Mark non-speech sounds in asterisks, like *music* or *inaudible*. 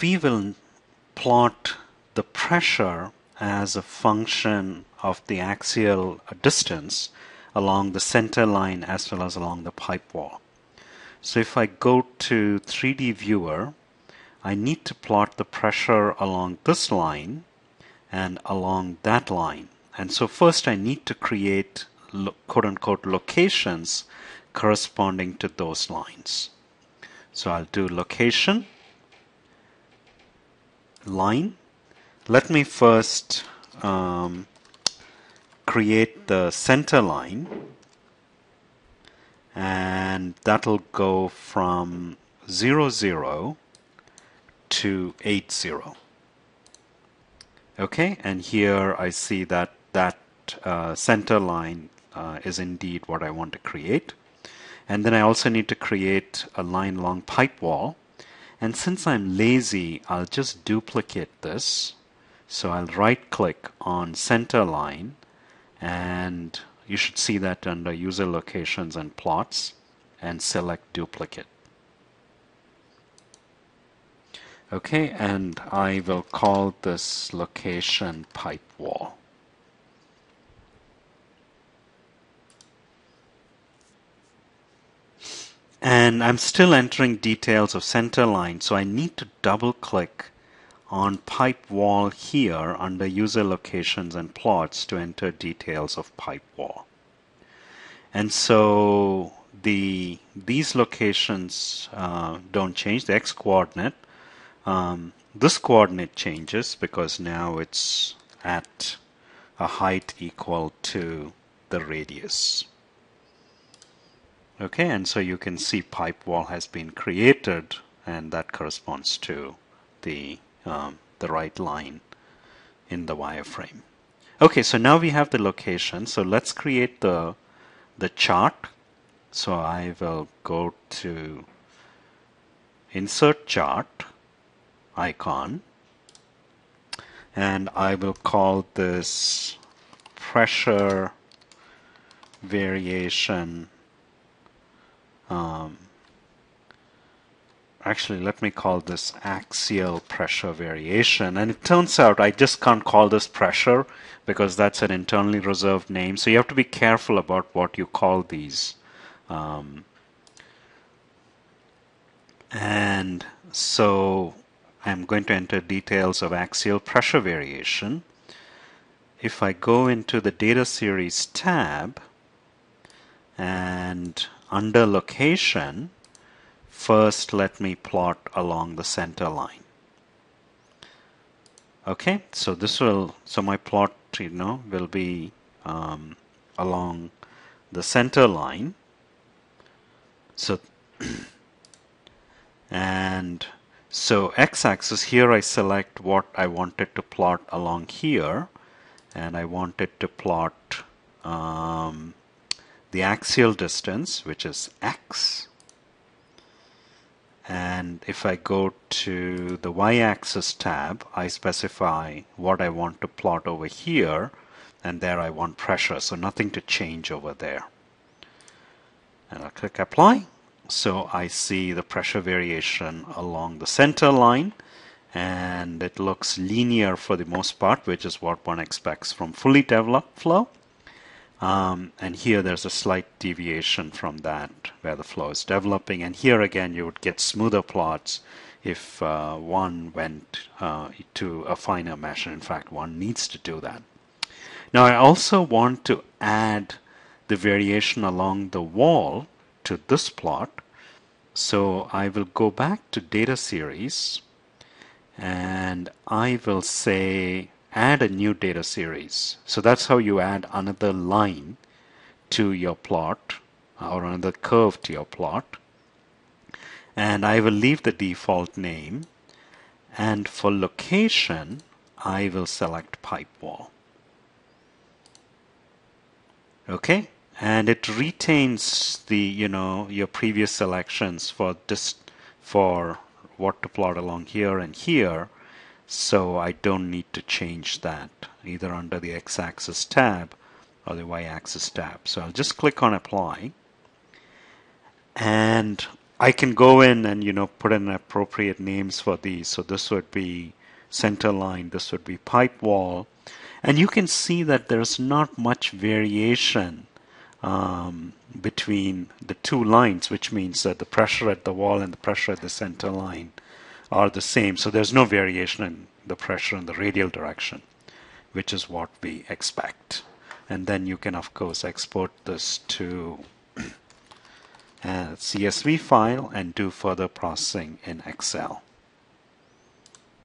we will plot the pressure as a function of the axial distance along the center line as well as along the pipe wall. So if I go to 3D viewer, I need to plot the pressure along this line and along that line. And so first I need to create quote unquote locations corresponding to those lines. So I'll do location, line. Let me first um, create the center line and that'll go from 0, 0 to 8, 0. Okay, and here I see that that uh, center line uh, is indeed what I want to create. And then I also need to create a line along pipe wall. And since I'm lazy, I'll just duplicate this. So I'll right click on center line and you should see that under user locations and plots and select duplicate. Okay, and I will call this location pipe wall. And I'm still entering details of center line, so I need to double click on pipe wall here under user locations and plots to enter details of pipe wall. And so the these locations uh, don't change the x coordinate. Um, this coordinate changes because now it's at a height equal to the radius. Okay, and so you can see pipe wall has been created and that corresponds to the um, the right line in the wireframe. Okay, so now we have the location. So let's create the the chart. So I will go to insert chart icon and I will call this pressure variation um, actually let me call this axial pressure variation. And it turns out I just can't call this pressure because that's an internally reserved name. So you have to be careful about what you call these. Um, and so I'm going to enter details of axial pressure variation. If I go into the data series tab and under location First, let me plot along the center line. Okay, so this will, so my plot, you know, will be um, along the center line. So, *clears throat* and so x-axis here I select what I wanted to plot along here and I wanted to plot um, the axial distance which is x. And if I go to the y-axis tab I specify what I want to plot over here and there I want pressure so nothing to change over there. And I'll click apply. So I see the pressure variation along the center line and it looks linear for the most part which is what one expects from fully developed flow um, and here there's a slight deviation from that where the flow is developing. And here again, you would get smoother plots if uh, one went uh, to a finer mesh. And in fact, one needs to do that. Now, I also want to add the variation along the wall to this plot. So I will go back to data series and I will say add a new data series. So that's how you add another line to your plot or another curve to your plot. And I will leave the default name. And for location, I will select pipe wall. Okay, and it retains the you know your previous selections for this for what to plot along here and here so I don't need to change that either under the x-axis tab or the y-axis tab. So I'll just click on apply and I can go in and you know put in appropriate names for these. So this would be center line, this would be pipe wall, and you can see that there's not much variation um, between the two lines, which means that the pressure at the wall and the pressure at the center line are the same. So there's no variation in the pressure in the radial direction, which is what we expect. And then you can, of course, export this to *clears throat* a CSV file and do further processing in Excel.